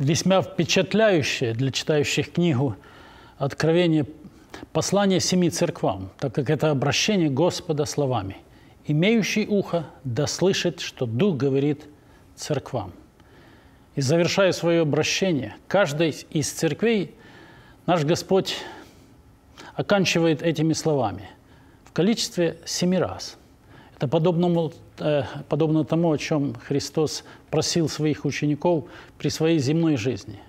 весьма впечатляющее для читающих книгу «Откровение послание семи церквам, так как это обращение Господа словами. «Имеющий ухо да слышит, что Дух говорит церквам». И завершая свое обращение, каждой из церквей наш Господь оканчивает этими словами в количестве семи раз. Это подобно, э, подобно тому, о чем Христос просил своих учеников при своей земной жизни.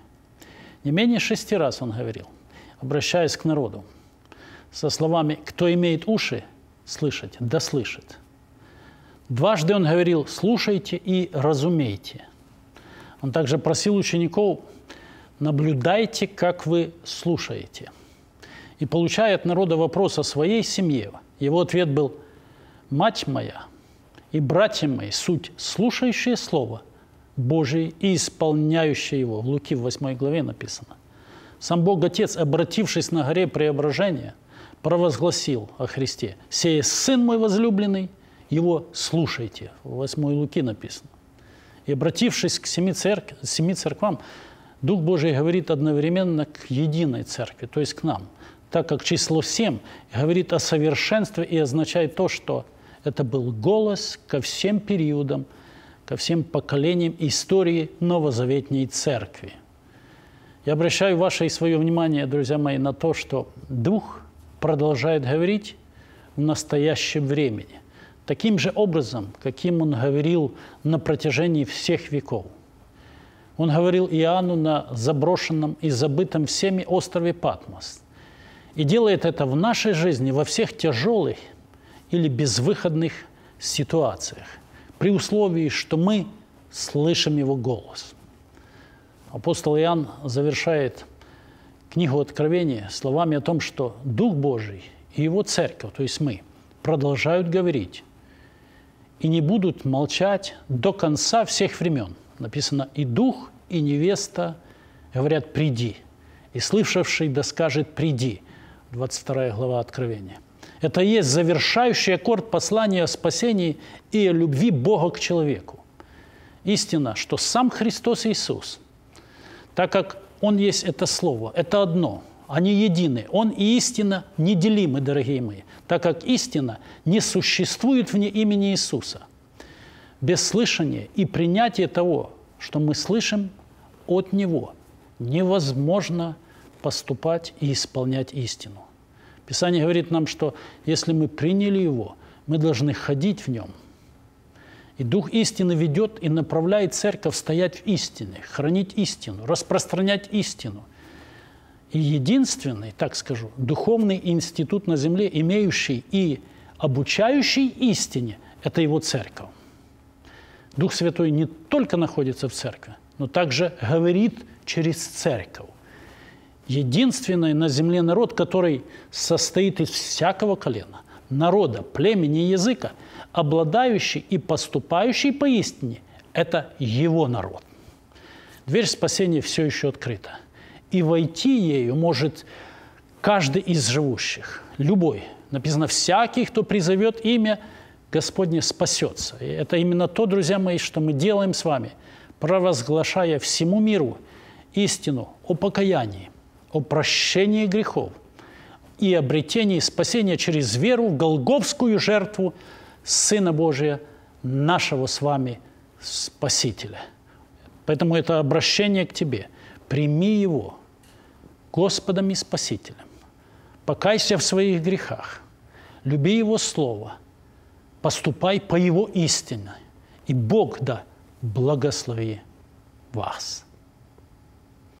Не менее шести раз Он говорил, обращаясь к народу, со словами «Кто имеет уши слышать, да слышит». Дважды Он говорил «Слушайте и разумейте». Он также просил учеников «Наблюдайте, как вы слушаете». И получая от народа вопрос о своей семье, его ответ был «Мать моя и братья мои, суть слушающие Слово Божие и исполняющие его». В Луки в 8 главе написано. Сам Бог Отец, обратившись на горе преображения, провозгласил о Христе. «Сей Сын мой возлюбленный, его слушайте». В 8 Луки написано. И обратившись к семи, церк... семи церквам, Дух Божий говорит одновременно к единой церкви, то есть к нам, так как число семь говорит о совершенстве и означает то, что это был голос ко всем периодам, ко всем поколениям истории новозаветней церкви. Я обращаю ваше и свое внимание, друзья мои, на то, что Дух продолжает говорить в настоящем времени, таким же образом, каким он говорил на протяжении всех веков. Он говорил Иоанну на заброшенном и забытом всеми острове Патмос. И делает это в нашей жизни во всех тяжелых или безвыходных ситуациях, при условии, что мы слышим его голос. Апостол Иоанн завершает книгу Откровения словами о том, что Дух Божий и Его Церковь, то есть мы, продолжают говорить и не будут молчать до конца всех времен. Написано, и Дух, и невеста говорят «приди», и слышавший да скажет «приди». 22 глава Откровения. Это и есть завершающий аккорд послания о спасении и о любви Бога к человеку. Истина, что сам Христос Иисус, так как он есть это Слово, это одно, они едины. Он и истина неделимы, дорогие мои, так как истина не существует вне имени Иисуса. Без слышания и принятия того, что мы слышим от Него, невозможно поступать и исполнять истину. Писание говорит нам, что если мы приняли Его, мы должны ходить в Нем – и Дух истины ведет и направляет церковь стоять в истине, хранить истину, распространять истину. И единственный, так скажу, духовный институт на земле, имеющий и обучающий истине, это его церковь. Дух Святой не только находится в церкви, но также говорит через церковь. Единственный на земле народ, который состоит из всякого колена, народа, племени языка – обладающий и поступающий поистине – это его народ. Дверь спасения все еще открыта. И войти ею может каждый из живущих, любой. Написано, всякий, кто призовет имя Господне, спасется. И это именно то, друзья мои, что мы делаем с вами, провозглашая всему миру истину о покаянии, о прощении грехов и обретении спасения через веру в Голговскую жертву – Сына Божия, нашего с вами Спасителя. Поэтому это обращение к тебе. Прими Его Господом и Спасителем. Покайся в своих грехах. Люби Его Слово. Поступай по Его истине. И Бог да благослови вас.